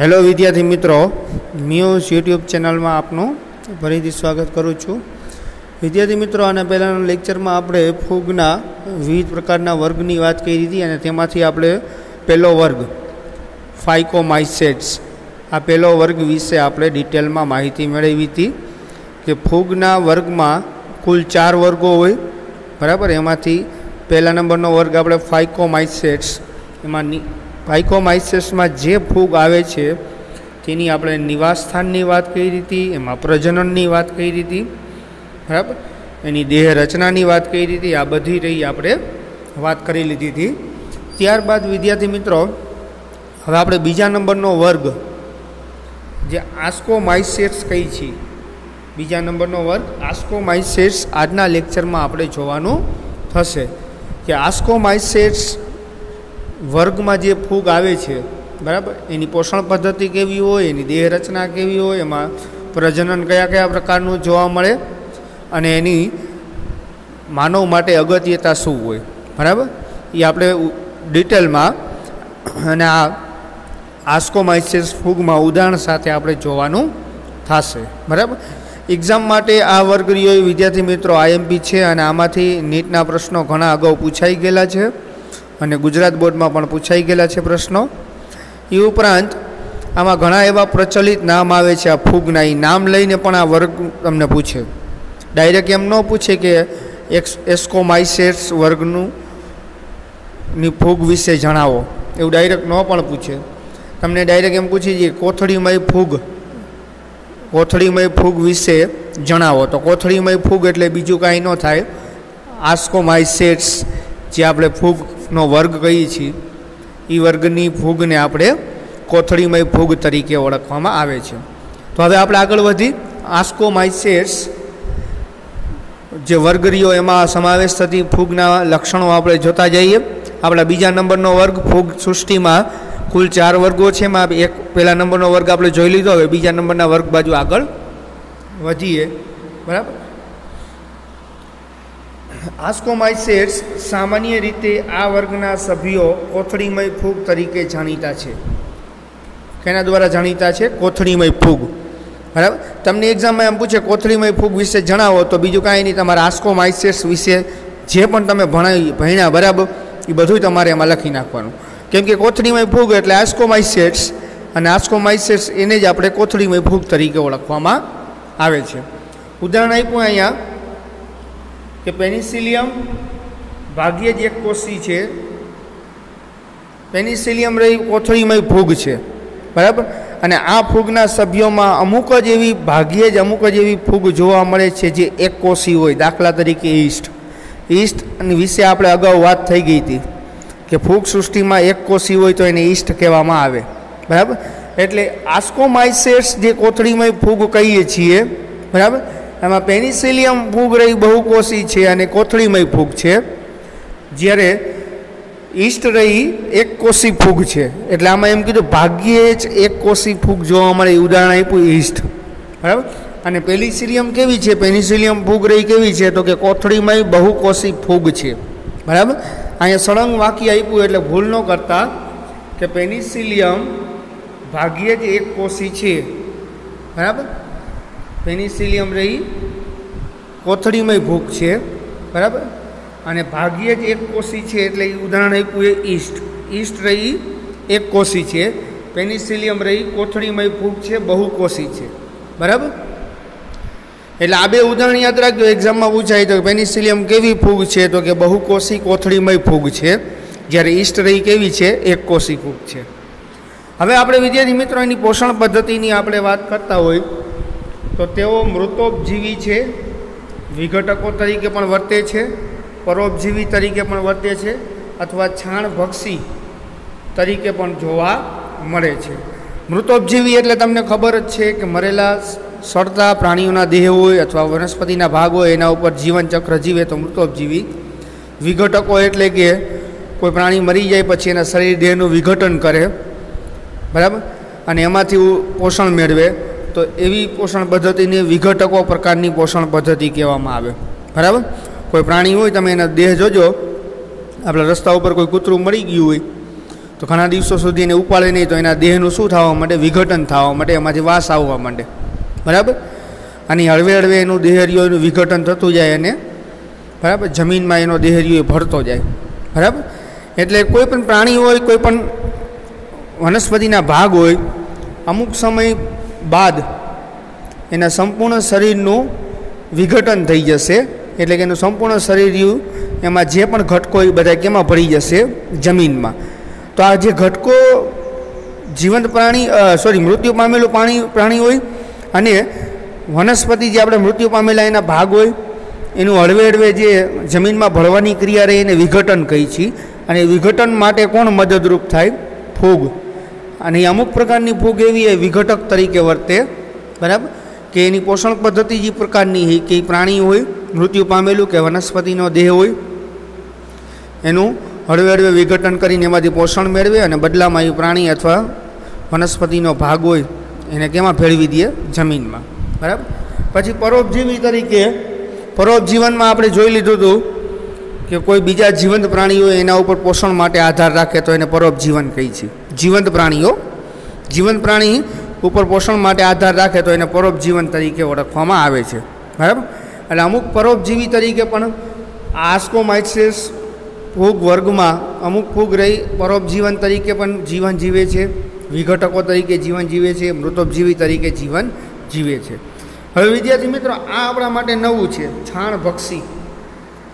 Hello વિદ્યાર્થી મિત્રો, muse YouTube ચેનલમાં આપનું ફરીથી સ્વાગત કરું છું. વિદ્યાર્થી મિત્રો, અને પહેલાંના લેક્ચરમાં આપણે ફૂગના વિવિધ પ્રકારના વર્ગની વાત કરી હતી અને તેમાંથી આપણે પહેલો વર્ગ ફાઇકોમાઇસેટ્સ આ પહેલો વર્ગ વિશે આપણે ડિટેલમાં માહિતી મેળવી હતી કે ફૂગના વર્ગમાં કુલ ચાર વર્ગો હોય, બરાબર? એમાંથી પહેલા નંબરનો વર્ગ આપણે ફાઇકોમાઇસેટ્સ એમાં ની ફાઇકોમાઇસેસમાં જે ફૂગ આવે છે, તેની આપણે નિવાસસ્થાનની વાત કરી હતી એમાં પ્રજનનની વાત કરી હતી બરાબર? એની દેહ રચનાની વાત કરી હતી આ બધી રહી આપણે વાત કરી લીધી હતી. ત્યારબાદ વિદ્યાર્થી મિત્રો, હવે આપણે બીજા નંબરનો વર્ગ, જે આસ્કોમાઇસેટ્સ કહી છીએ બીજા નંબરનો વર્ગ, આસ્કોમાઇસેટ્સ આજના લેક્ચરમાં આપણે જોવાનું થશે. કે આસ્કોમાઇસેટ્સ વર્ગમાં જે ફૂગ આવે છે, બરાબર? એની પોષણ પદ્ધતિ કેવી હોય, એની દેહ રચના કેવી હોય, એમાં પ્રજનન કયા કયા પ્રકારનું જોવા મળે અને એની માનવ માટે અગત્યતા શું હોય, બરાબર? એ આપણે ડિટેલમાં અને આ આસ્કોમાઇસિસ ફૂગમાં ઉદાહરણ સાથે આપણે જોવાનું થશે, બરાબર? એક્ઝામ માટે આ વર્ગ વિદ્યાર્થી મિત્રો આઈએમપી છે અને આમાંથી નીટના પ્રશ્નો ઘણા અગાઉ પૂછાઈ ગયેલા છે. અને ગુજરાત બોર્ડમાં પણ પૂછાઈ ગયેલા છે પ્રશ્નો. એ ઉપરાંત આમાં ઘણા એવા પ્રચલિત નામ આવે છે, આ ફૂગના એ નામ લઈને પણ આ વર્ગ તમને પૂછે. ડાયરેક્ટ એમ ન પૂછે કે એક્સ એસ્કોમાઇસેટ્સ વર્ગનું, ની ફૂગ વિશે જણાવો. એવું ડાયરેક્ટ ન પણ પૂછે. તમને ડાયરેક્ટ એમ પૂછી જઈએ કોથળીમય ફૂગ કોથળીમય ફૂગ વિશે જણાવો. તો કોથળીમય ફૂગ એટલે બીજું કાંઈ ન થાય. આસ્કોમાઇસેટ્સ જે આપણે ફૂગનો વર્ગ કહીએ છીએ એ વર્ગની ફૂગને આપણે કોથળીમય ફૂગ તરીકે ઓળખવામાં આવે છે. તો હવે આપણે આગળ વધી. આસ્કોમાઇસેટ્સ જે વર્ગ રહ્યો એમાં સમાવેશ થતી ફૂગના લક્ષણો આપણે જોતા જઈએ. આપણા બીજા નંબરનો વર્ગ ફૂગ સૃષ્ટિમાં કુલ ચાર વર્ગો છે. એમાં એક પહેલા નંબરનો વર્ગ આપણે જોઈ લીધો. હવે બીજા નંબરના વર્ગ બાજુ આગળ વધીએ. બરાબર? આસ્કોમાઇસેટ્સ સામાન્ય રીતે આ વર્ગના સભ્યો કોથળીમય ફૂગ તરીકે જાણીતા છે. કેના દ્વારા જાણીતા છે? કોથળીમય ફૂગ. બરાબર? તમને એક્ઝામમાં એમ પૂછે, કોથળીમય ફૂગ વિશે જણાવો તો બીજું કાંઈ નહીં, તમારા આસ્કોમાઇસેટ્સ વિશે જે પણ તમે ભણાવી ભણ્યા, બરાબર? એ બધું તમારે એમાં લખી નાખવાનું. કેમ કે કોથળીમય ફૂગ એટલે આસ્કોમાઇસેટ્સ અને આસ્કોમાઇસેટ્સ એને જ આપણે કોથળીમય ફૂગ તરીકે ઓળખવામાં આવે છે. ઉદાહરણ આપ્યું અહીંયા કે પેનિસિલિયમ ભાગ્યે જ એક કોષી છે. પેનિસિલિયમ રહી કોથળીમય ફૂગ છે. બરાબર? અને આ ફૂગના સભ્યોમાં અમુક જ એવી ભાગ્યે જ અમુક જ એવી ફૂગ જોવા મળે છે જે એક કોષી હોય, દાખલા તરીકે ઈસ્ટ. ઈસ્ટ વિશે આપણે અગાઉ વાત થઈ ગઈ હતી કે ફૂગ સૃષ્ટિમાં એક કોષી હોય તો એને ઈસ્ટ કહેવામાં આવે. બરાબર? એટલે આસ્કોમાઇસેટ્સ જે કોથળીમય ફૂગ કહીએ છીએ, બરાબર? એમાં પેનિસિલિયમ ફૂગ રહી બહુકોષી છે અને કોથળીમય ફૂગ છે. જ્યારે ઈસ્ટ રહી એક કોષી ફૂગ છે. એટલે આમાં એમ કીધું, ભાગ્યે જ એક કોષી ફૂગ જોવા મળે ઉદાહરણ આપ્યું ઈસ્ટ બરાબર? અને પેનિસિલિયમ કેવી છે? પેનિસિલિયમ ફૂગ રહી કેવી છે? તો કે કોથળીમય બહુકોષી ફૂગ છે. બરાબર? અહીંયા સળંગ વાક્ય આપ્યું એટલે ભૂલ ન કરતા કે પેનિસિલિયમ ભાગ્યે જ એક કોષી છે. બરાબર? પેનિસિલિયમ રહી, કોથળીમય ભૂખ છે, બરાબર? અને ભાગ્યે જ એક કોષી છે, એટલે એ ઉદાહરણ આપ્યું એ ઈસ્ટ. ઈસ્ટ રહી, એક કોષી છે. પેનિસિલિયમ રહી, કોથળીમય ભૂખ છે બહુકોષી છે. બરાબર? એટલે આ બે ઉદાહરણ યાદ રાખજો એક્ઝામમાં પૂછાય તો પેનિસિલિયમ કેવી ફૂગ છે, તો કે બહુકોષી કોથળીમય ફૂગ છે. જ્યારે ઈસ્ટ રહી કેવી છે, એક કોષી ફૂગ છે. હવે આપણે વિદ્યાર્થી મિત્રો એની પોષણ પદ્ધતિની આપણે વાત કરતા હોય તો તેઓ મૃતોપજીવી છે. વિઘટકો તરીકે પણ વર્તે છે. પરોપજીવી તરીકે પણ વર્તે છે. અથવા છાણ ભક્ષી તરીકે પણ જોવા મળે છે. મૃતોપજીવી એટલે તમને ખબર જ છે કે મરેલા સડતા પ્રાણીઓના દેહ હોય અથવા વનસ્પતિના ભાગ હોય, એના ઉપર જીવનચક્ર જીવે તો મૃતોપજીવી વિઘટકો એટલે કે કોઈ પ્રાણી મરી જાય પછી એના શરીર દેહનું વિઘટન કરે. બરાબર? અને એમાંથી પોષણ મેળવે. તો એવી પોષણ પદ્ધતિને વિઘટકો પ્રકારની પોષણ પદ્ધતિ કહેવામાં આવે. બરાબર? કોઈ પ્રાણી હોય, તમે એના દેહ જોજો. આપણા રસ્તા ઉપર કોઈ કૂતરું મરી ગયું હોય, તો ઘણા દિવસો સુધી એને ઉપાડે નહીં, તો એના દેહનું શું થવા માટે? વિઘટન થવા માટે, એમાંથી વાસ આવવા માંડે બરાબર? અને હળવે હળવે એનું દેહરિયો એનું વિઘટન થતું જાય અને, બરાબર? જમીનમાં એનો દેહરિયો ભરતો જાય. બરાબર? એટલે કોઈ પણ પ્રાણી હોય, કોઈ પણ વનસ્પતિના ભાગ હોય, અમુક સમય બાદ એના સંપૂર્ણ શરીરનું વિઘટન થઈ જશે. એટલે કે એનું સંપૂર્ણ શરીર એમાં જે પણ ઘટકો એ બધા કેમાં ભળી જશે? જમીનમાં. તો આ જે ઘટકો જીવંત પ્રાણી સોરી મૃત્યુ પામેલું પાણી, પ્રાણી હોય અને વનસ્પતિ જે આપણે મૃત્યુ પામેલા એના ભાગ હોય, એનું હળવે હળવે જે જમીનમાં ભળવાની ક્રિયા રહે એને વિઘટન કહી છીએ અને વિઘટન માટે કોણ મદદરૂપ થાય? ફૂગ. અને અમુક પ્રકારની ફૂગ એવી એ વિઘટક તરીકે વર્તે, બરાબર? કે એની પોષણ પદ્ધતિ જે પ્રકારની હોય કે પ્રાણી હોય, મૃત્યુ પામેલું કે વનસ્પતિનો દેહ હોય, એનું હળવે હળવે વિઘટન કરીને એમાંથી પોષણ મેળવે અને બદલામાં એ પ્રાણી અથવા વનસ્પતિનો ભાગ હોય, એને કેમાં ભેળવી દે? જમીનમાં. બરાબર? પછી પરોપજીવી તરીકે, પરોપજીવનમાં આપણે જોઈ લીધું હતું કે કોઈ બીજા જીવંત પ્રાણીઓ એના ઉપર પોષણ માટે આધાર રાખે તો એને પરોપજીવન કહી છે. જીવંત પ્રાણીઓ, જીવંત પ્રાણી ઉપર પોષણ માટે આધાર રાખે તો એને પરોપજીવન તરીકે ઓળખવામાં આવે છે. બરાબર? એટલે અમુક પરોપજીવી તરીકે પણ આસ્કોમાઇસિસ ફૂગ વર્ગમાં અમુક ફૂગ રહી પરોપજીવન તરીકે પણ જીવન જીવે છે. વિઘટકો તરીકે જીવન જીવે છે. મૃતોપજીવી તરીકે જીવન જીવે છે. હવે વિદ્યાર્થી મિત્રો, આ આપણા માટે નવું છે. છાણ ભક્ષી.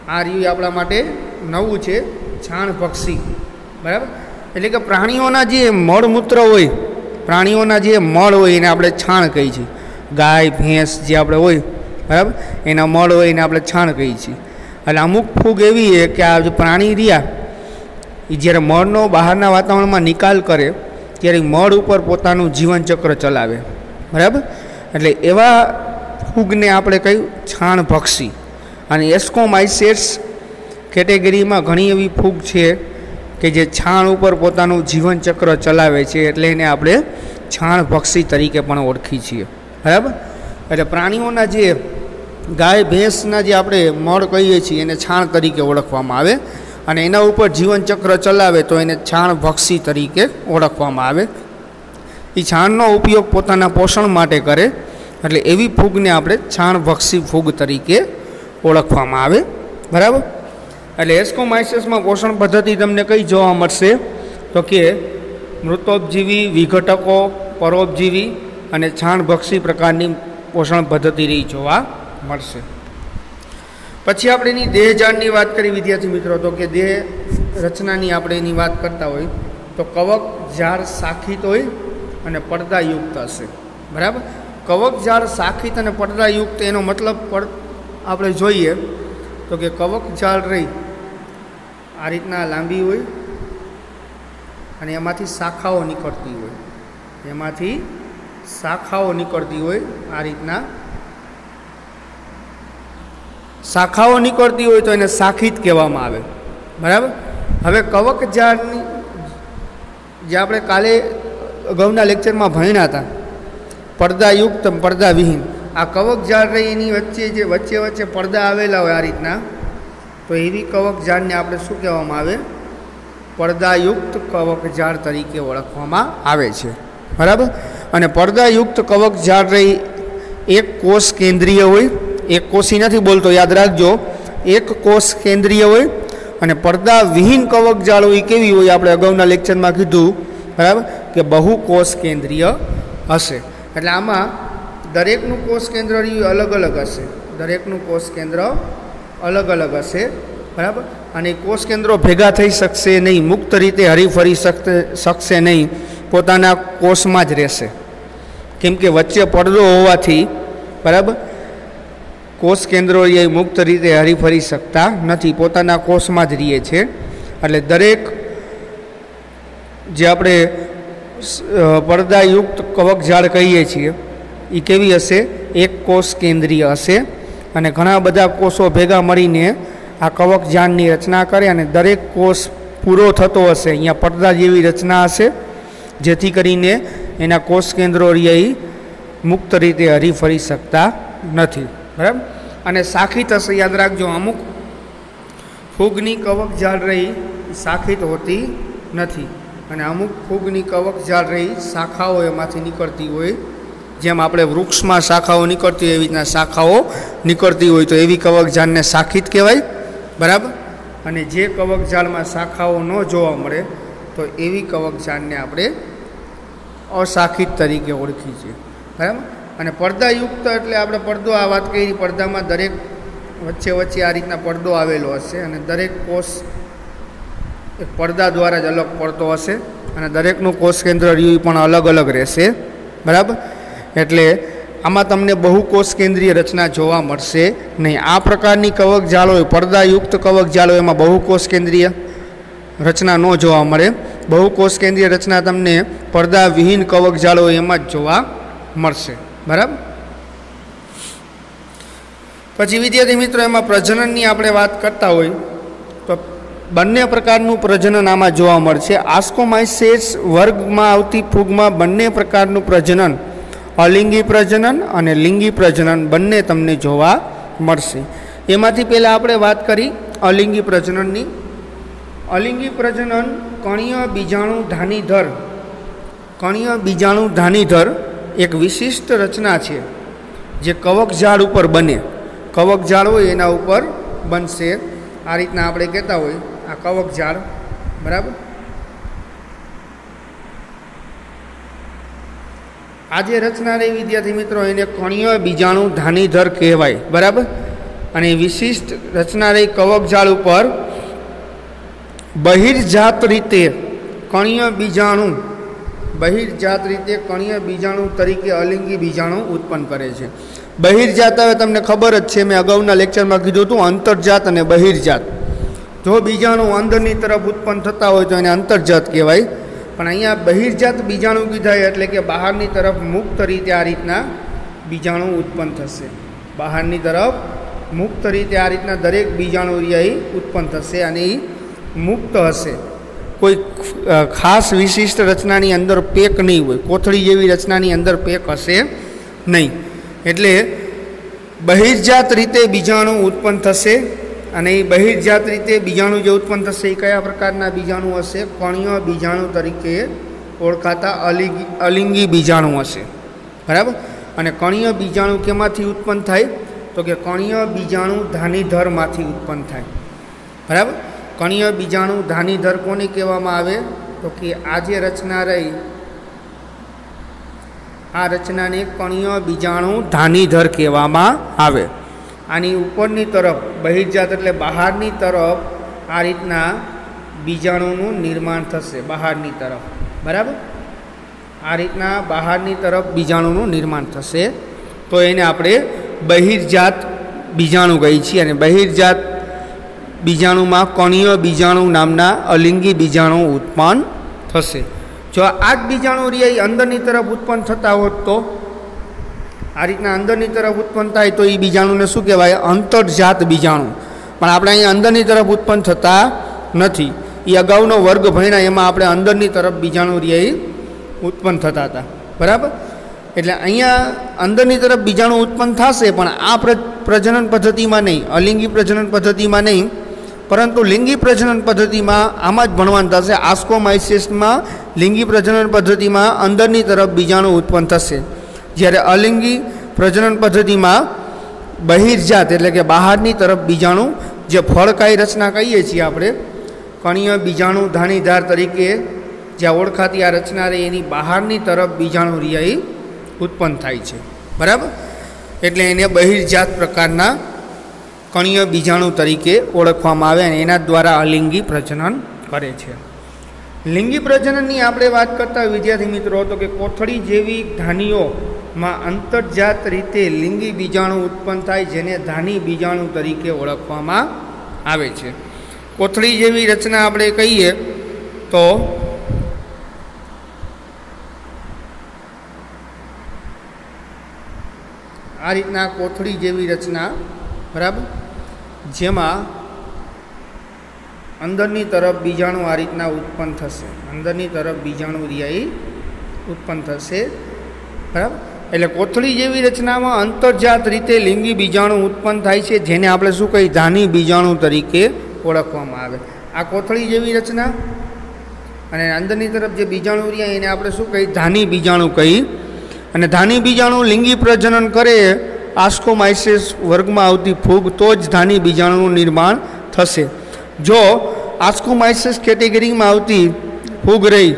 આ રહ્યું આપણા માટે નવું છે છાણ પક્ષી બરાબર? એટલે કે પ્રાણીઓના જે મળમૂત્ર હોય, પ્રાણીઓના જે મળ હોય, એને આપણે છાણ કહીએ છીએ. ગાય, ભેંસ જે આપણે હોય, બરાબર? એના મળ હોય, એને આપણે છાણ કહીએ છીએ. એટલે અમુક ફૂગ એવી છે કે આ જે પ્રાણી રહ્યા, એ જ્યારે મળનો બહારના વાતાવરણમાં નિકાલ કરે, ત્યારે મળ ઉપર પોતાનું જીવનચક્ર ચલાવે. બરાબર? એટલે એવા ફૂગને આપણે કહ્યું છાણ ભક્ષી. અને એસ્કોમાઇસેટ્સ કેટેગરીમાં ઘણી એવી ફૂગ છે કે જે છાણ ઉપર પોતાનું જીવનચક્ર ચલાવે છે એટલે એને આપણે છાણ ભક્ષી તરીકે પણ ઓળખી છીએ. બરાબર? એટલે પ્રાણીઓના જે ગાય, ભેંસના જે આપણે મળ કહીએ છીએ એને છાણ તરીકે ઓળખવામાં આવે અને એના ઉપર જીવનચક્ર ચલાવે તો એને છાણ ભક્ષી તરીકે ઓળખવામાં આવે. એ છાણનો ઉપયોગ પોતાના પોષણ માટે કરે એટલે એવી ફૂગને આપણે છાણ ભક્ષી ફૂગ તરીકે ઓળખવામાં આવે. બરાબર? એટલે એસ્કોમાઇસિસમાં પોષણ પદ્ધતિ તમને કઈ જોવા મળશે? તો કે મૃતોપજીવી, વિઘટકો, પરોપજીવી અને છાણભક્ષી પ્રકારની પોષણ પદ્ધતિ રહી જોવા મળશે. પછી આપણે એની દેહજાળની વાત કરી, વિદ્યાર્થી મિત્રો. તો કે દેહ રચનાની આપણે એની વાત કરતા હોય, તો કવક ઝાડ શાખિત હોય અને પડદાયુક્ત હશે. બરાબર? કવક ઝાડ શાખિત અને પડદાયુક્ત એનો મતલબ પડ આપણે જોઈએ તો કે કવક જાળ રહી. આ રીતના લાંબી હોય અને એમાંથી શાખાઓ નીકળતી હોય. એમાંથી શાખાઓ નીકળતી હોય આ રીતના. શાખાઓ નીકળતી હોય તો એને શાખિત કહેવામાં આવે. બરાબર? હવે કવક ઝાડની જે આપણે કાલે અગાઉના લેક્ચરમાં ભણ્યા હતા પડદાયુક્ત પડદાવિહીન. આ કવક ઝાડ રહી એની વચ્ચે જે વચ્ચે વચ્ચે પડદા આવેલા હોય આ રીતના, તો એવી કવક ઝાડને આપણે શું કહેવામાં આવે? પડદાયુક્ત કવક ઝાડ તરીકે ઓળખવામાં આવે છે. બરાબર? અને પડદાયુક્ત કવક ઝાડ રહી એક કોષ કેન્દ્રીય હોય, એક કોષી નથી બોલતો, યાદ રાખજો. એક કોષ કેન્દ્રીય હોય અને પડદા વિહીન કવક ઝાડ હોય કેવી હોય? આપણે અગાઉના લેક્ચરમાં કીધું, બરાબર? કે બહુ કોષ કેન્દ્રીય હશે. એટલે આમાં દરેકનું કોષ કેન્દ્ર અલગ અલગ હશે. દરેકનું કોષ કેન્દ્ર અલગ અલગ હશે. બરાબર? અને કોષ કેન્દ્રો ભેગા થઈ શકશે નહીં, મુક્ત રીતે હરીફરી શકશે નહીં, પોતાના કોષમાં જ રહેશે. કેમ કે વચ્ચે પડદો હોવાથી, બરાબર? કોષ કેન્દ્રો એ મુક્ત રીતે હરીફરી શકતા નથી, પોતાના કોષમાં જ રહીએ છે. એટલે દરેક, જે આપણે પડદાયુક્ત કવક ઝાડ કહીએ છીએ એ કેવી હશે? એક કોષ કેન્દ્રીય હશે. અને ઘણા બધા કોષો ભેગા મળીને આ કવક જાનની રચના કરે અને દરેક કોષ પૂરો થતો હશે. અહીંયા પડદા જેવી રચના હશે, જેથી કરીને એના કોષ કેન્દ્રો એ મુક્ત રીતે હરીફરી શકતા નથી. બરાબર? અને શાખિત હશે, યાદ રાખજો, અમુક ફૂગની કવક જાળ રહી શાખિત હોતી નથી. અને અમુક ફૂગની કવક જાળ રહી, શાખાઓ એમાંથી નીકળતી હોય જેમ આપણે વૃક્ષમાં શાખાઓ નીકળતી હોય એવી રીતના શાખાઓ નીકળતી હોય તો એવી કવક શાખિત કહેવાય, બરાબર? અને જે કવકજાળમાં શાખાઓ ન જોવા મળે તો એવી કવક આપણે અશાખિત તરીકે ઓળખી છે બરાબર? અને પડદાયુક્ત એટલે આપણે પડદો, આ વાત કરી, પડદામાં દરેક વચ્ચે વચ્ચે આ રીતના પડદો આવેલો હશે અને દરેક કોષ એક પડદા દ્વારા જ અલગ પડતો હશે અને દરેકનું કોષ કેન્દ્ર રહ્યું પણ અલગ અલગ રહેશે, બરાબર? એટલે આમાં તમને બહુ કોષ કેન્દ્રીય રચના જોવા મળશે નહીં. આ પ્રકારની કવક જાળ હોય પડદાયુક્ત કવક જાળ હોય એમાં બહુ કોષ કેન્દ્રીય રચના ન જોવા મળે. બહુ કોષ કેન્દ્રીય રચના તમને પડદા વિહીન કવક જાળ હોય એમાં જ જોવા મળશે. બરાબર? પછી વિદ્યાર્થી મિત્રો, એમાં પ્રજનનની આપણે વાત કરતા હોય, તો બંને પ્રકારનું પ્રજનન આમાં જોવા મળશે. આસ્કોમાઇસેસ વર્ગમાં આવતી ફૂગમાં બંને પ્રકારનું પ્રજનન અલિંગી પ્રજનન અને લિંગી પ્રજનન બંને તમને જોવા મળશે. એમાંથી પહેલાં આપણે વાત કરી અલિંગી પ્રજનનની. અલિંગી પ્રજનન કણીય બીજાણુ ધાનીધર. કણીય બીજાણુ ધાનીધર એક વિશિષ્ટ રચના છે જે કવક ઝાડ ઉપર બને. કવક ઝાડ હોય એના ઉપર બનશે. આ રીતના આપણે કહેતા હોય આ કવક ઝાડ. બરાબર? આ જે રચના વિદ્યાર્થી મિત્રો એને કણીય બીજાણુ ધાનીધર કહેવાય, બરાબર? અને વિશિષ્ટ રચના રહી કવક ઉપર બહિર્જાત રીતે કણિય બીજાણુ, બહિર્જાત રીતે કણિય બીજાણુ તરીકે અલિંગી બીજાણુ ઉત્પન્ન કરે છે. બહિર્જાત હવે તમને ખબર જ છે, મેં અગાઉના લેક્ચરમાં કીધું હતું અંતર્જાત અને બહિર્જાત. જો બીજાણુ અંદરની તરફ ઉત્પન્ન થતા હોય તો એને અંતર્જાત કહેવાય. પણ અહીંયા બહિર્જાત બીજાણુ કીધા એટલે કે બહારની તરફ મુક્ત રીતે આ રીતના બીજાણુ ઉત્પન્ન થશે. બહારની તરફ મુક્ત રીતે આ રીતના દરેક બીજાણુ રિયાઈ ઉત્પન્ન થશે અને એ મુક્ત હશે. કોઈ ખાસ વિશિષ્ટ રચનાની અંદર પેક નહીં હોય. કોથળી જેવી રચનાની અંદર પેક હશે નહીં. એટલે બહિર્જાત રીતે બીજાણુ ઉત્પન્ન થશે. અને એ બહિર્જાત રીતે બીજાણુ જે ઉત્પન્ન થશે, એ કયા પ્રકારના બીજાણુ હશે? કણીય બીજાણુ તરીકે ઓળખાતા અલિંગી અલિંગી બીજાણુ હશે. બરાબર? અને કણીય બીજાણુ કેમાંથી ઉત્પન્ન થાય? તો કે કણીય બીજાણુ ધાનીધરમાંથી ઉત્પન્ન થાય. બરાબર? કણીય બીજાણુ ધાનીધર કોને કહેવામાં આવે? તો કે આ જે રચના રહી, આ રચનાને કણીય બીજાણુ ધાનીધર કહેવામાં આવે. આની ઉપરની તરફ, બહિર્જાત એટલે બહારની તરફ, આ રીતના બીજાણુનું નિર્માણ થશે, બહારની તરફ. બરાબર? આ રીતના બહારની તરફ બીજાણુનું નિર્માણ થશે. તો એને આપણે બહિર્જાત બીજાણુ કહી છીએ અને બહિર્જાત બીજાણુમાં કણીય બીજાણુ નામના અલિંગી બીજાણુ ઉત્પન્ન થશે. જો આ જ બીજાણુ રિયા અંદરની તરફ ઉત્પન્ન થતા હોત તો? આ રીતના અંદરની તરફ ઉત્પન્ન થાય તો એ બીજાણુને શું કહેવાય? અંતર્જાત બીજાણુ. પણ આપણે અહીંયા અંદરની તરફ ઉત્પન્ન થતા નથી. એ અગાઉનો વર્ગ ભણ્યા એમાં આપણે અંદરની તરફ બીજાણુ રે ઉત્પન્ન થતા હતા. બરાબર? એટલે અહીંયા અંદરની તરફ બીજાણુ ઉત્પન્ન થશે, પણ આ પ્રજનન પદ્ધતિમાં નહીં, અલિંગી પ્રજનન પદ્ધતિમાં નહીં. પરંતુ લિંગી પ્રજનન પદ્ધતિમાં આમાં જ ભણવાનું થશે. આસ્કોમાઇસિસમાં લિંગી પ્રજનન પદ્ધતિમાં અંદરની તરફ બીજાણુ ઉત્પન્ન થશે. જ્યારે અલિંગી પ્રજનન પદ્ધતિમાં બહિર્જાત એટલે કે બહારની તરફ બીજાણુ જે ફળકાઈ રચના કહીએ છીએ આપણે, કણીય બીજાણુ ધાણીધાર તરીકે જ્યાં ઓળખાતી આ રચના રહી એની બહારની તરફ બીજાણુ રિયાઈ ઉત્પન્ન થાય છે. બરાબર? એટલે એને બહિર્જાત પ્રકારના કણીય બીજાણુ તરીકે ઓળખવામાં આવે અને એના દ્વારા અલિંગી પ્રજનન કરે છે. લિંગી પ્રજનનની આપણે વાત કરતા વિદ્યાર્થી મિત્રો, તો કે કોથળી જેવી ધાનીઓમાં અંતર્જાત રીતે લિંગી બીજાણુ ઉત્પન્ન થાય, જેને ધાની બીજાણુ તરીકે ઓળખવામાં આવે છે. કોથળી જેવી રચના આપણે કહીએ તો આ રીતના કોથળી જેવી રચના, બરાબર? જેમાં અંદરની તરફ બીજાણુ આ રીતના ઉત્પન્ન થશે. અંદરની તરફ બીજાણુ રિયાઈ ઉત્પન્ન થશે. બરાબર? એટલે કોથળી જેવી રચનામાં અંતર્જાત રીતે લિંગી બીજાણુ ઉત્પન્ન થાય છે, જેને આપણે શું કહીએ? ધાની બીજાણુ તરીકે ઓળખવામાં આવે. આ કોથળી જેવી રચના? અને અંદરની તરફ જે બીજાણુ રહ્યા એને આપણે શું કહીએ? ધાની બીજાણુ કહી અને ધાની બીજાણુ લિંગી પ્રજનન કરે, આસ્કોમાઇસિસ વર્ગમાં આવતી ફૂગ, તો જ ધાની બીજાણુનું નિર્માણ થશે. જો આસ્કોમાઇસિસ કેટેગરીમાં આવતી ફૂગ રહી,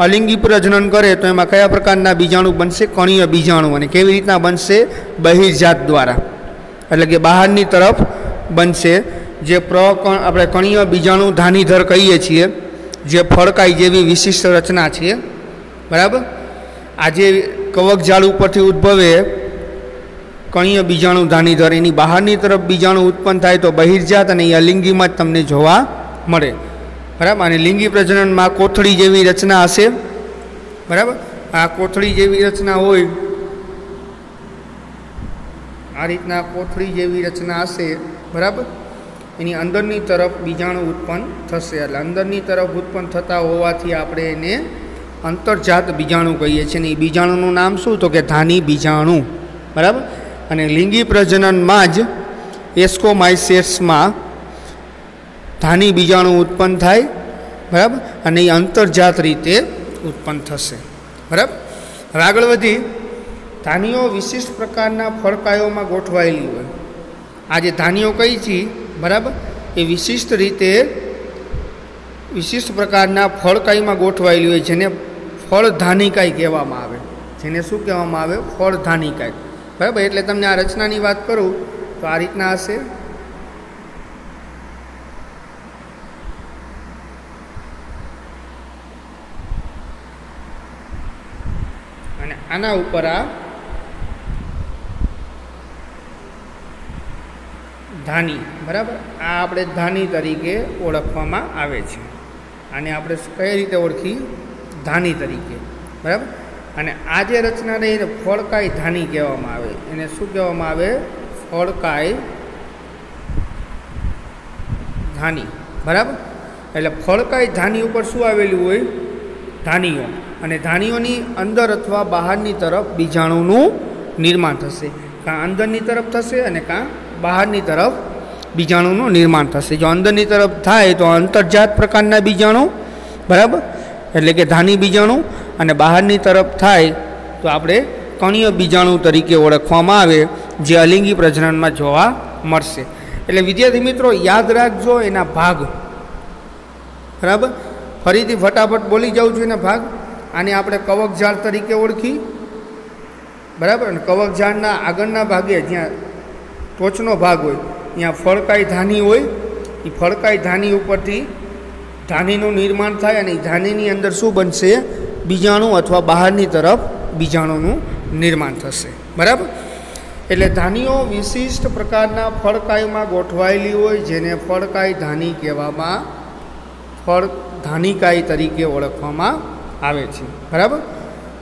અલિંગી પ્રજનન કરે, તો એમાં કયા પ્રકારના બીજાણુ બનશે? કણીય બીજાણુ. અને કેવી રીતના બનશે? બહિર્જાત દ્વારા. એટલે કે બહારની તરફ બનશે. જે પ્રકણ આપણે કણીય બીજાણુ ધાનીધર કહીએ છીએ, જે ફળકાઈ જેવી વિશિષ્ટ રચના છે. બરાબર? આજે કવક ઝાડ ઉપરથી ઉદ્ભવે કણીય બીજાણુ ધાનીધર એની બહારની તરફ બીજાણુ ઉત્પન્ન થાય તો બહિર્જાત અને એ અલિંગીમાં જ તમને જોવા મળે. બરાબર? અને લિંગી પ્રજનનમાં કોથળી જેવી રચના હશે. બરાબર? આ કોથળી જેવી રચના હોય, આ રીતના કોથળી જેવી રચના હશે, બરાબર? એની અંદરની તરફ બીજાણુ ઉત્પન્ન થશે. એટલે અંદરની તરફ ઉત્પન્ન થતા હોવાથી આપણે એને અંતરજાત બીજાણુ કહીએ છીએ. ને એ બીજાણુનું નામ શું? તો કે ધાની બીજાણુ. બરાબર? અને લિંગી પ્રજનનમાં જ એસ્કોમાઇસેસમાં ધાની બીજાણુ ઉત્પન્ન થાય, બરાબર? અને એ અંતર્જાત રીતે ઉત્પન્ન થશે, બરાબર? આગળ વધી, ધાનીઓ વિશિષ્ટ પ્રકારના ફળકાયોમાં ગોઠવાયેલી હોય. આ જે ધાનીઓ કઈ છે બરાબર? એ વિશિષ્ટ રીતે વિશિષ્ટ પ્રકારના ફળકાઈમાં ગોઠવાયેલી હોય, જેને ફળ ધાનિકાઈ કહેવામાં આવે. જેને શું કહેવામાં આવે? ફળધાનિકાઈ બરાબર? એટલે તમને આ રચનાની વાત કરું, તો આ રીતના હશે. અને આના ઉપર આ ધાની, બરાબર? આ આપણે ધાની તરીકે ઓળખવામાં આવે છે. આને આપણે કઈ રીતે ઓળખી? ધાની તરીકે, બરાબર? અને આ જે રચના રહી એને ફળકાઈ ધાની કહેવામાં આવે. એને શું કહેવામાં આવે? ફળકાઈ ધાની. બરાબર? એટલે ફળકાઈ ધાની ઉપર શું આવેલું હોય? ધાનીઓ. અને ધાનીઓની અંદર અથવા બહારની તરફ બીજાણુનું નિર્માણ થશે. કાં અંદરની તરફ થશે અને કાં બહારની તરફ બીજાણુનું નિર્માણ થશે. જો અંદરની તરફ થાય તો અંતર્જાત પ્રકારના બીજાણુ. બરાબર? એટલે કે ધાની બીજાણુ અને બહારની તરફ થાય, તો આપણે કણીય બીજાણુ તરીકે ઓળખવામાં આવે, જે અલિંગી પ્રજનનમાં જોવા મળશે. એટલે વિદ્યાર્થી મિત્રો, યાદ રાખજો એના ભાગ. બરાબર? ફરીથી ફટાફટ બોલી જાઉં છું એના ભાગ. આને આપણે કવક ઝાડ તરીકે ઓળખી. બરાબર? અને કવક ઝાડના આગળના ભાગે, જ્યાં ટોચનો ભાગ હોય, ત્યાં ફળકાઈ ધાની હોય, એ ફળકાઈ ધાની ઉપરથી ધાનીનું નિર્માણ થાય અને એ ધાનીની અંદર શું બનશે? બીજાણુ અથવા બહારની તરફ બીજાણુનું નિર્માણ થશે. બરાબર? એટલે ધાનીઓ વિશિષ્ટ પ્રકારના ફળકાઈમાં ગોઠવાયેલી હોય, જેને ફળકાઈ ધાની કહેવામાં, ફળ ધાનિકાઈ તરીકે ઓળખવામાં આવે છે. બરાબર?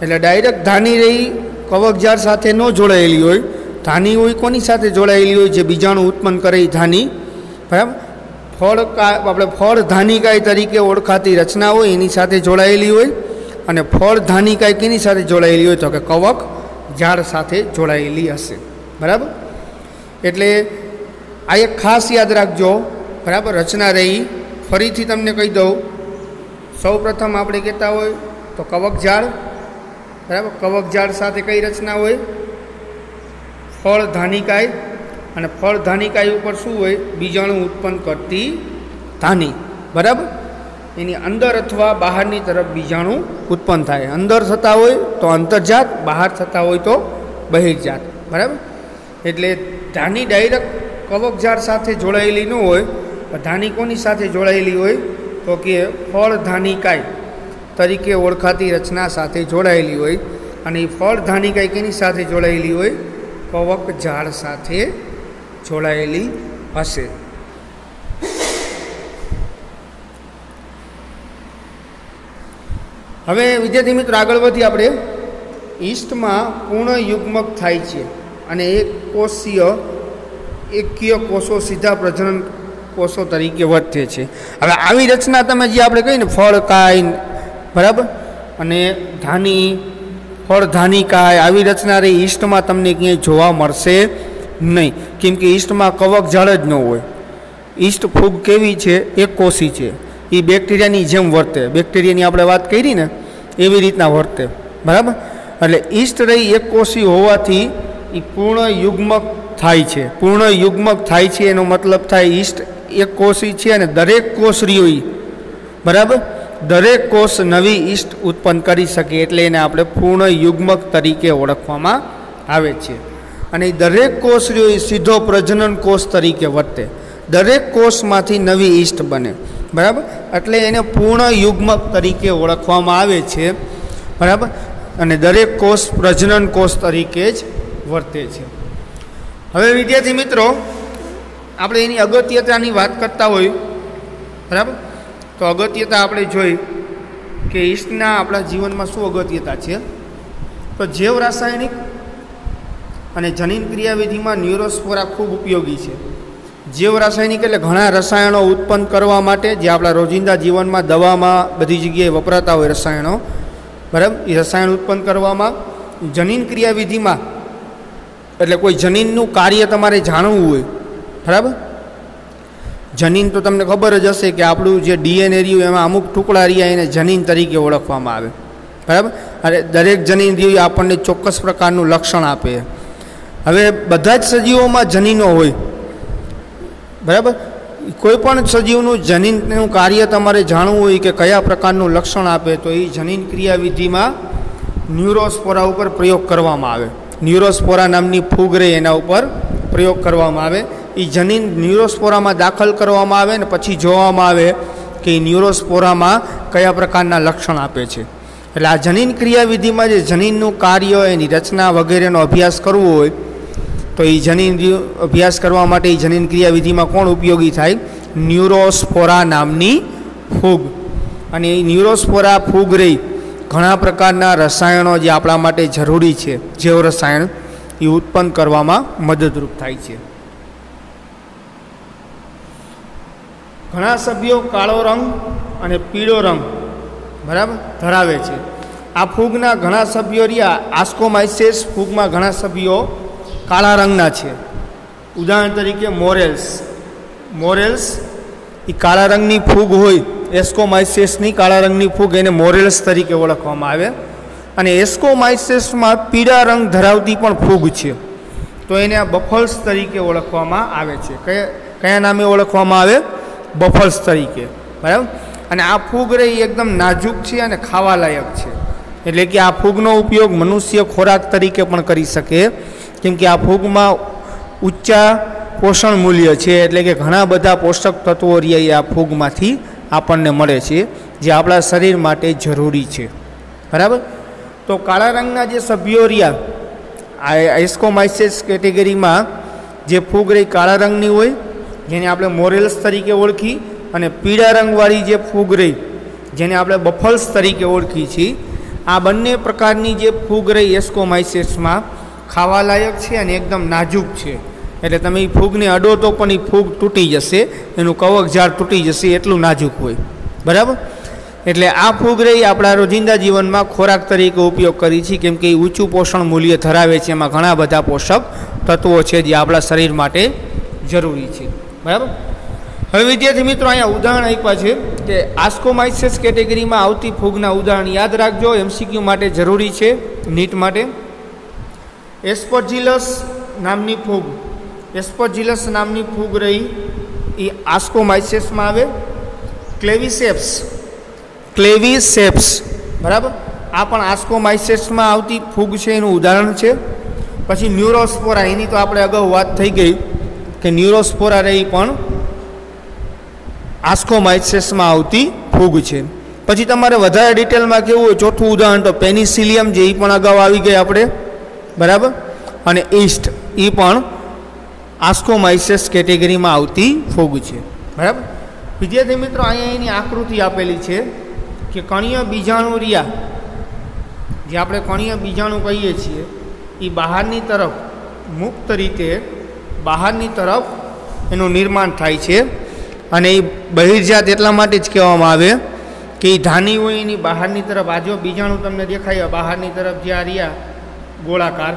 એટલે ડાયરેક્ટ ધાની રહી, કવકજાર સાથે ન જોડાયેલી હોય, ધાની હોય કોની સાથે જોડાયેલી હોય, જે બીજાણુ ઉત્પન્ન કરે એ ધાની? બરાબર? ફળ કા આપણે ફળ ધાનિકાઈ તરીકે ઓળખાતી રચના હોય, એની સાથે જોડાયેલી હોય અને ફળ ધાનિકાઈ કેની સાથે જોડાયેલી હોય તો કે કવક ઝાડ સાથે જોડાયેલી હશે. બરાબર? એટલે આ એક ખાસ યાદ રાખજો. બરાબર? રચના રહી. ફરીથી તમને કહી દઉં. સૌ પ્રથમ આપણે કહેતા હોય તો કવક ઝાડ. બરાબર? કવક ઝાડ સાથે કઈ રચના હોય? ફળ ધાનિકાય અને ફળ ધાનિકાય ઉપર શું હોય? બીજાણુ ઉત્પન્ન કરતી ધાની. બરાબર? એની અંદર અથવા બહારની તરફ બીજાણુ ઉત્પન્ન થાય. અંદર થતા હોય તો અંતર્જાત, બહાર થતા હોય તો બહિર્જાત. બરાબર? એટલે ધાની ડાયરેક્ટ કવકઝાડ સાથે જોડાયેલી ન હોય, પણ ધાની કોની સાથે જોડાયેલી હોય? તો કે ફળ ધાનિકાય તરીકે ઓળખાતી રચના સાથે જોડાયેલી હોય અને એ ફળ ધાનિકાય કેની સાથે જોડાયેલી હોય? કવક ઝાડ સાથે જોડાયેલી હશે. હવે વિદ્યાર્થી મિત્રો, આગળ વધી આપણે ઈસ્ટમાં પૂર્ણ યુગ્મક થાય છે અને એક કોષીય એકકીય કોષો સીધા પ્રજનન કોષો તરીકે વર્તે છે. હવે આવી રચના તમે જે આપણે કહીએ ને, ફળ કાય બરાબર? અને ધાની, ફળ ધાનિકાય આવી રચના રહી ઈસ્ટમાં તમને ક્યાંય જોવા મળશે નહીં. કેમ કે ઈસ્ટમાં કવક જળ જ ન હોય. ઈસ્ટ ફૂગ કેવી છે? એક કોષી છે. એ બેક્ટેરિયાની જેમ વર્તે. બેક્ટેરિયાની આપણે વાત કરી ને એવી રીતના વર્તે. બરાબર? એટલે ઈસ્ટ રહી એક કોષી હોવાથી એ પૂર્ણ યુગ્મક થાય છે. પૂર્ણ યુગ્મક થાય છે એનો મતલબ થાય ઈસ્ટ એક કોષી છે અને દરેક કોષરીઓ ઈ. બરાબર? દરેક કોષ નવી ઈષ્ટ ઉત્પન્ન કરી શકે એટલે એને આપણે પૂર્ણ યુગ્મક તરીકે ઓળખવામાં આવે છે. અને એ દરેક એ સીધો પ્રજનન કોષ તરીકે વર્તે. દરેક કોષમાંથી નવી ઈષ્ટ બને. બરાબર? એટલે એને પૂર્ણ યુગ્મ તરીકે ઓળખવામાં આવે છે. બરાબર? અને દરેક કોષ પ્રજનન કોષ તરીકે જ વર્તે છે. હવે વિદ્યાર્થી મિત્રો, આપણે એની અગત્યતાની વાત કરતા હોય, બરાબર? તો અગત્યતા આપણે જોઈ કે ઈસ્ટના આપણા જીવનમાં શું અગત્યતા છે? તો જૈવ રાસાયણિક અને જનીન ક્રિયાવિધિમાં ન્યુરોસ્પોરા ખૂબ ઉપયોગી છે. જૈવ રાસાયણિક એટલે ઘણા રસાયણો ઉત્પન્ન કરવા માટે જે આપણા રોજિંદા જીવનમાં દવામાં બધી જગ્યાએ વપરાતા હોય રસાયણો, બરાબર? એ રસાયણ ઉત્પન્ન કરવામાં. જનીન ક્રિયાવિધિમાં, એટલે કોઈ જનીનનું કાર્ય તમારે જાણવું હોય, બરાબર? જનીન તો તમને ખબર જ હશે કે આપણું જે ડીએનએ રહ્યું એમાં અમુક ટુકડા રહ્યા એને જનીન તરીકે ઓળખવામાં આવે, બરાબર? અને દરેક જનીન રહ્યું આપણને ચોક્કસ પ્રકારનું લક્ષણ આપે. હવે બધા જ સજીવોમાં જનીનો હોય બરાબર? કોઈ પણ સજીવનું જનીનનું કાર્ય તમારે જાણવું હોય કે કયા પ્રકારનું લક્ષણ આપે, તો એ જનીન ક્રિયાવિધિમાં ન્યુરોસ્પોરા ઉપર પ્રયોગ કરવામાં આવે. ન્યુરોસ્પોરા નામની ફૂગ રહે એના ઉપર પ્રયોગ કરવામાં આવે. એ જનીન ન્યુરોસ્પોરામાં દાખલ કરવામાં આવે ને પછી જોવામાં આવે કે એ ન્યુરોસ્પોરામાં કયા પ્રકારના લક્ષણ આપે છે. એટલે આ જનીન ક્રિયાવિધિમાં જે જનીનનું કાર્ય, એની રચના વગેરેનો અભ્યાસ કરવો હોય તો એ જનીન અભ્યાસ કરવા માટે એ જનીન ક્રિયાવિધિમાં કોણ ઉપયોગી થાય? ન્યુરોસ્પોરા નામની ફૂગ. અને એ ન્યુરોસ્પોરા ફૂગ રહી ઘણા પ્રકારના રસાયણો જે આપણા માટે જરૂરી છે જેવ રસાયણ એ ઉત્પન્ન કરવામાં મદદરૂપ થાય છે. ઘણા સભ્યો કાળો રંગ અને પીળો રંગ, બરાબર, ધરાવે છે. આ ફૂગના ઘણા સભ્યો રહ્યા. આસ્કોમાઇસેસ ફૂગમાં ઘણા સભ્યો કાળા રંગના છે. ઉદાહરણ તરીકે મોરેલ્સ. મોરેલ્સ એ કાળા રંગની ફૂગ હોય એસ્કોમાઇસેસની કાળા રંગની ફૂગ એને મોરેલ્સ તરીકે ઓળખવામાં આવે. અને એસ્કોમાઇસેસમાં પીળા રંગ ધરાવતી પણ ફૂગ છે. તો એને આ બફલ્સ તરીકે ઓળખવામાં આવે છે. કયા કયા નામે ઓળખવામાં આવે? બફલ્સ તરીકે. બરાબર? અને આ ફૂગ રહી એકદમ નાજુક છે અને ખાવાલાયક છે. એટલે કે આ ફૂગનો ઉપયોગ મનુષ્ય ખોરાક તરીકે પણ કરી શકે. કેમ કે આ ફૂગમાં ઊંચા પોષણ મૂલ્ય છે, એટલે કે ઘણા બધા પોષક તત્વો રહ્યા આ ફૂગમાંથી આપણને મળે છે, જે આપણા શરીર માટે જરૂરી છે. બરાબર? તો કાળા રંગના જે સભ્યો રહ્યા, આ એસ્કોમાઇસેસ કેટેગરીમાં જે ફૂગ રહી કાળા રંગની હોય, જેને આપણે મોરેલ્સ તરીકે ઓળખી અને પીળા રંગવાળી જે ફૂગ રહી, જેને આપણે બફલ્સ તરીકે ઓળખી છીએ, આ બંને પ્રકારની જે ફૂગ રહી એસ્કોમાઇસેસમાં ખાવાલાયક છે અને એકદમ નાજુક છે. એટલે તમે એ ફૂગને અડો તો પણ એ ફૂગ તૂટી જશે, એનું કવક ઝાડ તૂટી જશે, એટલું નાજુક હોય. બરાબર? એટલે આ ફૂગ રહી આપણા રોજિંદા જીવનમાં ખોરાક તરીકે ઉપયોગ કરી છે, કેમ કે એ ઊંચું પોષણ મૂલ્ય ધરાવે છે, એમાં ઘણા બધા પોષક તત્વો છે જે આપણા શરીર માટે જરૂરી છે. બરાબર? હવે વિદ્યાર્થી મિત્રો, અહીંયા ઉદાહરણ આપ્યા છે કે આસ્કોમાઇસિસ કેટેગરીમાં આવતી ફૂગના ઉદાહરણ યાદ રાખજો. એમસીક્યુ માટે જરૂરી છે, નીટ માટે. એસ્પોજિલસ નામની ફૂગ. એસ્પોજિલસ નામની ફૂગ રહી. એ આસ્કોમાઇસેસમાં આવે. ક્લેવિસેપ્સ ક્લેવિસેપ્સ બરાબર? આ પણ આસ્કોમાઇસેસમાં આવતી ફૂગ છે એનું ઉદાહરણ છે. પછી ન્યુરોસ્પોરા એની તો આપણે અગાઉ વાત થઈ ગઈ કે ન્યુરોસ્પોરા રહી પણ આસ્કોમાઇસેસમાં આવતી ફૂગ છે. પછી તમારે વધારે ડિટેલમાં કેવું હોય ચોથું ઉદાહરણ તો પેનિસિલિયમ જે એ પણ અગાઉ આવી ગઈ આપણે. બરાબર? અને ઈસ્ટ એ પણ આસ્કોમાઇસેસ કેટેગરીમાં આવતી ફૂગ છે. બરાબર? વિદ્યાર્થી મિત્રો, અહીંયા એની આકૃતિ આપેલી છે કે કણીય બીજાણુ રિયા, જે આપણે કણીય બીજાણુ કહીએ છીએ એ બહારની તરફ, મુક્ત રીતે બહારની તરફ એનું નિર્માણ થાય છે. અને એ બહિર્જાત એટલા માટે જ કહેવામાં આવે કે એ ધાની હોય એની બહારની તરફ આજો બીજાણુ તમને દેખાય બહારની તરફ જે આ રહ્યા ગોળાકાર.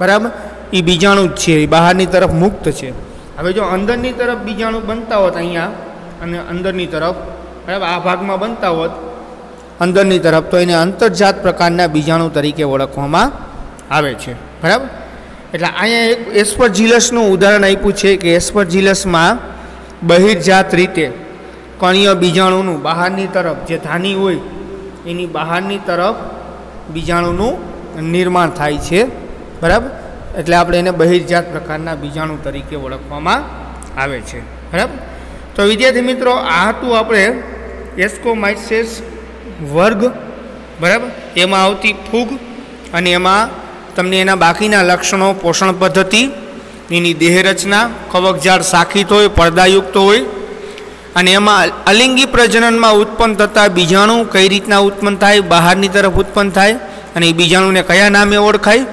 બરાબર? એ બીજાણુ જ છે એ બહારની તરફ મુક્ત છે. હવે જો અંદરની તરફ બીજાણુ બનતા હોત અહીંયા અને અંદરની તરફ બરાબર આ ભાગમાં બનતા હોત અંદરની તરફ તો એને અંતર્જાત પ્રકારના બીજાણુ તરીકે ઓળખવામાં આવે છે. બરાબર? એટલે અહીંયા એક એસ્પરજીલસનું ઉદાહરણ આપ્યું છે કે એસ્પરજીલસમાં બહિર્જાત રીતે કણીય બીજાણુનું બહારની તરફ જે ધાની હોય એની બહારની તરફ બીજાણુનું નિર્માણ થાય છે. બરાબર? એટલે આપણે એને બહિર્જાત પ્રકારના બીજાણુ તરીકે ઓળખવામાં આવે છે. બરાબર? તો વિદ્યાર્થી મિત્રો, આ હતું આપણે એસ્કોમાઇસેસ વર્ગ. બરાબર? એમાં આવતી ફૂગ અને એમાં તમને એના બાકીના લક્ષણો, પોષણ પદ્ધતિ, એની દેહરચના કવકઝાડ શાખિત હોય, પડદાયુક્ત હોય, અને એમાં અલિંગી પ્રજનનમાં ઉત્પન્ન થતા બીજાણુ કઈ રીતના ઉત્પન્ન થાય, બહારની તરફ ઉત્પન્ન થાય અને એ બીજાણુને કયા નામે ઓળખાય?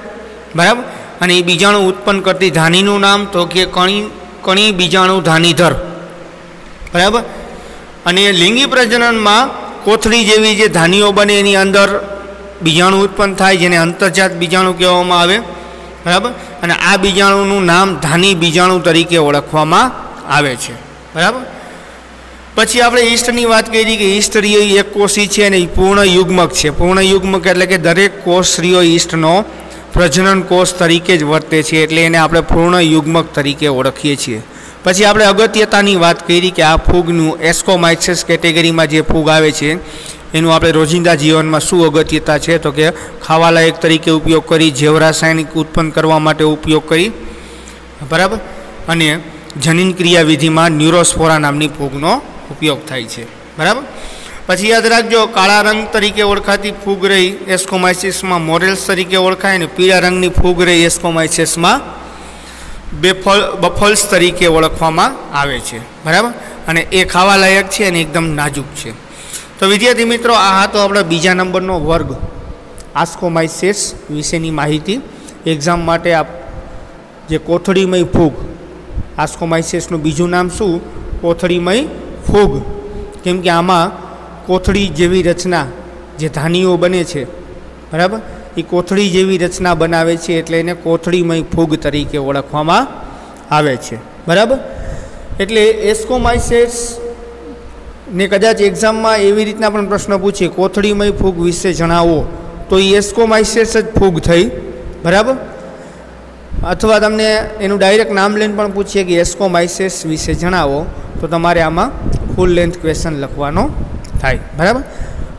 બરાબર? અને એ બીજાણુ ઉત્પન્ન કરતી ધાનીનું નામ તો કે કણી કણી બીજાણુ ધાનીધર. બરાબર? અને લિંગી પ્રજનનમાં કોથળી જેવી જે ધાનીઓ બને એની અંદર બીજાણુ ઉત્પન્ન થાય, જેને અંતર્જાત બીજાણુ કહેવામાં આવે. બરાબર? અને આ બીજાણુનું નામ ધાની બીજાણુ તરીકે ઓળખવામાં આવે છે. બરાબર? પછી આપણે ઈસ્ટની વાત કરી કે ઈસ્ટ રીઓ એક કોષી છે અને એ પૂર્ણ યુગ્મક છે. પૂર્ણ યુગ્મક એટલે કે દરેક કોષ સ્ત્રીઓ ઈસ્ટનો પ્રજનન કોષ તરીકે જ વર્તે છે એટલે એને આપણે પૂર્ણ યુગ્મક તરીકે ઓળખીએ છીએ. પછી આપણે અગત્યતાની વાત કરી કે આ ફૂગનું એસ્કોમાઇસિસ કેટેગરીમાં જે ફૂગ આવે છે, એનું આપણે રોજિંદા જીવનમાં શું અગત્યતા છે? તો કે ખાવાલાયક તરીકે ઉપયોગ કરી જૈવ રાસાયણિક ઉત્પન્ન કરવા માટે ઉપયોગ કરી, બરાબર? અને જનીન ક્રિયાવિધિમાં ન્યુરોસ્ફોરા નામની ફૂગનો ઉપયોગ થાય છે. બરાબર? પછી યાદ રાખજો, કાળા રંગ તરીકે ઓળખાતી ફૂગ રહી એસ્કોમાઇસિસમાં મોરેલ્સ તરીકે ઓળખાય અને પીળા રંગની ફૂગ રહી એસ્કોમાઇસિસમાં બેફોલ, બફલ્સ તરીકે ઓળખવામાં આવે છે. બરાબર? અને એ ખાવાલાયક છે અને એકદમ નાજુક છે. તો વિદ્યાર્થી મિત્રો, આ હતો આપણો બીજા નંબરનો વર્ગ, આસ્કોમાઇસિસ વિશેની માહિતી. એક્ઝામ માટે આપ જે કોથળીમય ફૂગ, આસ્કોમાઇસિસનું બીજું નામ શું? કોથળીમય ફૂગ કેમ કે આમાં કોથળી જેવી રચના જે ધાનીઓ બને છે, બરાબર? એ કોથળી જેવી રચના બનાવે છે એટલે એને કોથળીમય ફૂગ તરીકે ઓળખવામાં આવે છે, બરાબર? એટલે એસ્કોમાઇસેસ ને કદાચ એક્ઝામમાં એવી રીતના પણ પ્રશ્ન પૂછે, કોથળીમય ફૂગ વિશે જણાવો, તો એ એસ્કોમાઇસેસ જ ફૂગ થઈ, બરાબર? અથવા તમને એનું ડાયરેક્ટ નામ લઈને પણ પૂછીએ કે એસ્કોમાઇસેસ વિશે જણાવો, તો તમારે આમાં ફૂલ લેન્થ ક્વેશ્ચન લખવાનો થાય. બરાબર?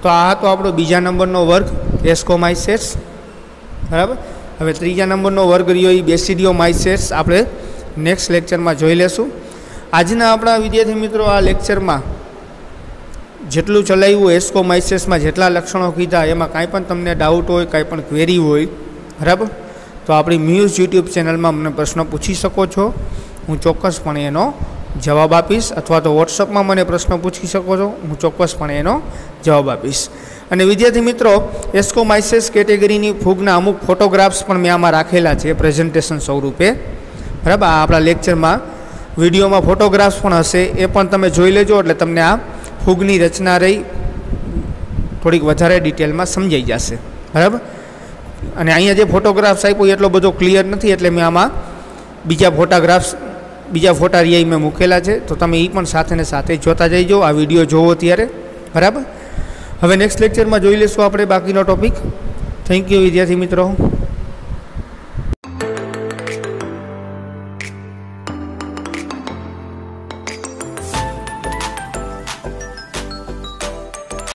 તો આ હતો આપણો બીજા નંબરનો વર્ગ એસ્કોમાઇસેસ બરાબર? હવે ત્રીજા નંબરનો વર્ગ રહ્યો એ બેસિડિયોમાઇસેસ આપણે નેક્સ્ટ લેક્ચરમાં જોઈ લેશું. આજના આપણા વિદ્યાર્થી મિત્રો આ લેક્ચરમાં જેટલું ચલાવ્યું એસ્કોમાઇસેસમાં જેટલા લક્ષણો કીધા, એમાં કાંઈ પણ તમને ડાઉટ હોય, કાંઈ પણ ક્વેરી હોય, બરાબર? તો આપણી મ્યુઝ યુટ્યુબ ચેનલમાં મને પ્રશ્ન પૂછી શકો છો. હું ચોક્કસપણે એનો જવાબ આપીશ અથવા તો વોટ્સઅપમાં મને પ્રશ્ન પૂછી શકો છો. હું ચોક્કસપણે એનો જવાબ આપીશ. અને વિદ્યાર્થી મિત્રો, એસ્કોમાઇસેસ કેટેગરીની ફૂગના અમુક ફોટોગ્રાફ્સ પણ મેં આમાં રાખેલા છે પ્રેઝન્ટેશન સ્વરૂપે. બરાબર? આ આપણા લેક્ચરમાં વિડીયોમાં ફોટોગ્રાફ્સ પણ હશે. એ પણ તમે જોઈ લેજો, એટલે તમને આ ફૂગની રચના રહી થોડીક વધારે ડિટેલમાં સમજાઈ જશે. બરાબર? અને અહીંયા જે ફોટોગ્રાફ્સ આપ્યો એટલો બધો ક્લિયર નથી, એટલે મેં આમાં બીજા ફોટોગ્રાફ્સ બીજા ફોટા રિયાઈ મેં મૂકેલા છે. તો તમે એ પણ સાથે સાથે જોતા જઈજો. આ વીડિયો જોવો ત્યારે. બરાબર? હવે નેક્સ્ટ લેક્ચરમાં જોઈ લઈશું આપણે બાકીનો ટોપિક થેન્ક યુ વિદ્યાર્થી મિત્રો.